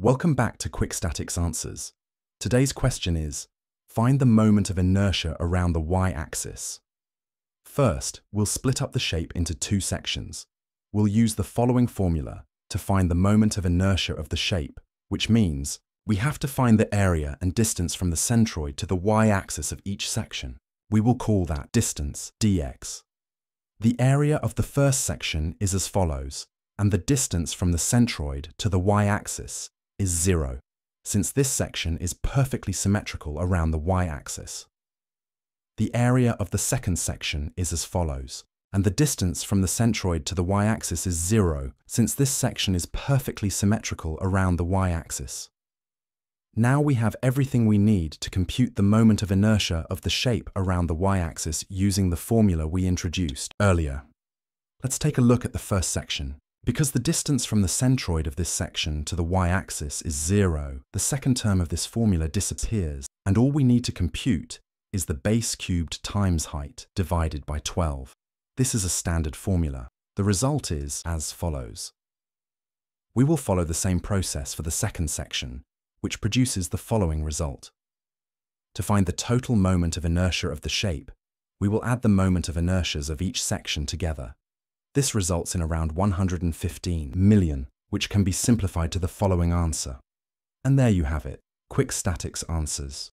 Welcome back to Quick Statics Answers. Today's question is, find the moment of inertia around the y-axis. First, we'll split up the shape into two sections. We'll use the following formula to find the moment of inertia of the shape, which means we have to find the area and distance from the centroid to the y-axis of each section. We will call that distance dx. The area of the first section is as follows, and the distance from the centroid to the y-axis is zero, since this section is perfectly symmetrical around the y-axis. The area of the second section is as follows, and the distance from the centroid to the y-axis is zero, since this section is perfectly symmetrical around the y-axis. Now we have everything we need to compute the moment of inertia of the shape around the y-axis using the formula we introduced earlier. Let's take a look at the first section. Because the distance from the centroid of this section to the y-axis is zero, the second term of this formula disappears, and all we need to compute is the base cubed times height divided by 12. This is a standard formula. The result is as follows. We will follow the same process for the second section, which produces the following result. To find the total moment of inertia of the shape, we will add the moment of inertias of each section together. This results in around 115 million, which can be simplified to the following answer. And there you have it, quick statics answers.